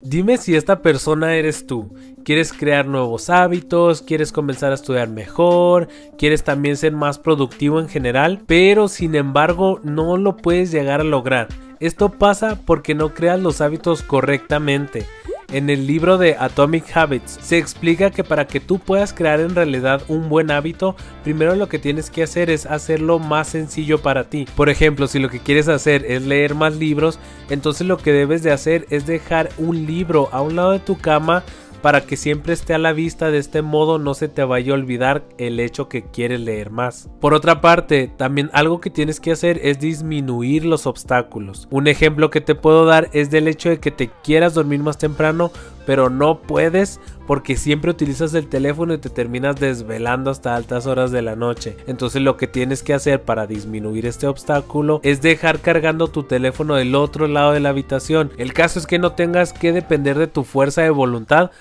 Dime si esta persona eres tú. ¿Quieres crear nuevos hábitos? ¿Quieres comenzar a estudiar mejor? ¿Quieres también ser más productivo en general? Pero sin embargo no lo puedes llegar a lograr. Esto pasa porque no creas los hábitos correctamente. En el libro de Atomic Habits se explica que para que tú puedas crear en realidad un buen hábito, primero lo que tienes que hacer es hacerlo más sencillo para ti. Por ejemplo, si lo que quieres hacer es leer más libros, entonces lo que debes de hacer es dejar un libro a un lado de tu cama para que siempre esté a la vista de este modo no se te vaya a olvidar el hecho que quieres leer más. Por otra parte, también algo que tienes que hacer es disminuir los obstáculos. Un ejemplo que te puedo dar es del hecho de que te quieras dormir más temprano pero no puedes porque siempre utilizas el teléfono y te terminas desvelando hasta altas horas de la noche. Entonces lo que tienes que hacer para disminuir este obstáculo es dejar cargando tu teléfono del otro lado de la habitación. El caso es que no tengas que depender de tu fuerza de voluntad